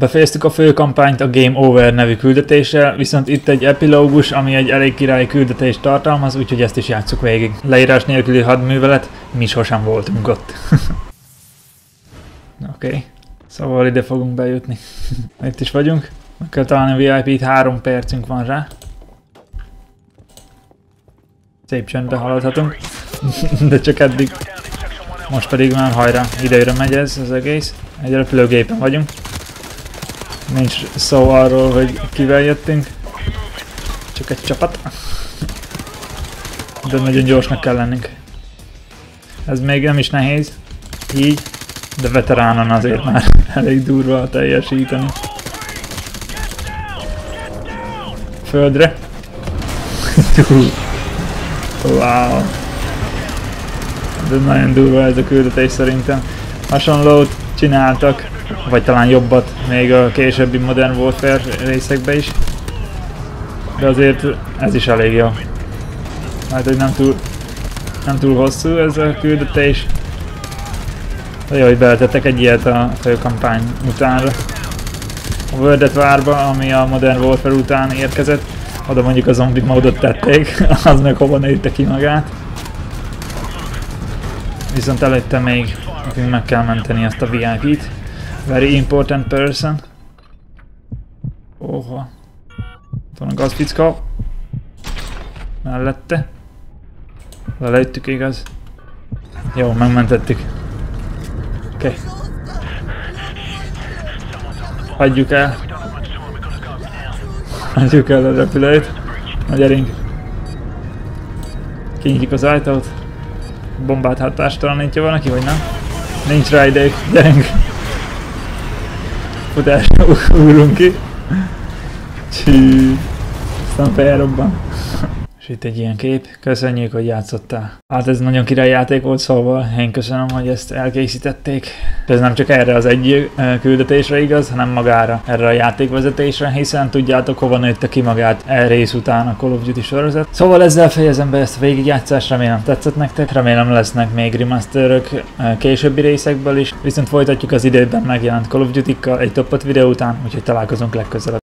Befejeztük a fő kampányt a Game Over nevű küldetéssel, viszont itt egy epilógus, ami egy elég királyi küldetést tartalmaz, úgyhogy ezt is játsszuk végig. Leírás nélküli hadművelet, mi sosem voltunk ott. Oké, okay. szóval ide fogunk bejutni. itt is vagyunk. Meg kell találni a VIP-t, három percünk van rá. Szép csöndbe haladhatunk. De csak eddig. Most pedig már hajrá, idejére megy ez az egész. Egy repülőgépen vagyunk. Nincs szó arról, hogy kivel jöttünk. Csak egy csapat. De nagyon gyorsnak kell lennünk. Ez még nem is nehéz. Így. De veteránon azért már elég durva teljesíteni. Földre. wow. De nagyon durva ez a küldetés szerintem. Hasonlót csináltak vagy talán jobbat még a későbbi Modern Warfare részekbe is. De azért ez is elég jó. Hát, hogy nem túl, nem túl hosszú ez a küldetés. De jó, hogy beletettek egy ilyet a főkampány utánra. A World várba, ami a Modern Warfare után érkezett, oda mondjuk a zombi módot tették, az meg hova nőtte ki magát. Viszont előtte még nekünk meg kell menteni azt a VIP-t. Very important person. Oha. Van a gazpicka. Mellette. Lelejtük igaz. Jó, megmentettük. Oké. Okay. Hagyjuk el. Hagyjuk el a repülőt. Na gyerünk. Kinyitjuk az ajtót. Bombát hatástalanítja valaki, vagy nem? Nincs rá ideig. Gyerünk poter urlare ci stampare roba. És itt egy ilyen kép. Köszönjük, hogy játszottál. Hát ez nagyon király játék volt, szóval én köszönöm, hogy ezt elkészítették. Ez nem csak erre az egy küldetésre igaz, hanem magára, erre a játékvezetésre, hiszen tudjátok, hova nőtte ki magát e rész után a Call of Duty sorozat. Szóval ezzel fejezem be ezt a végigjátszást, remélem tetszett nektek, remélem lesznek még remasterök későbbi részekből is, viszont folytatjuk az időben megjelent Call of Duty-kkal egy toppot videó után, úgyhogy találkozunk legközelebb.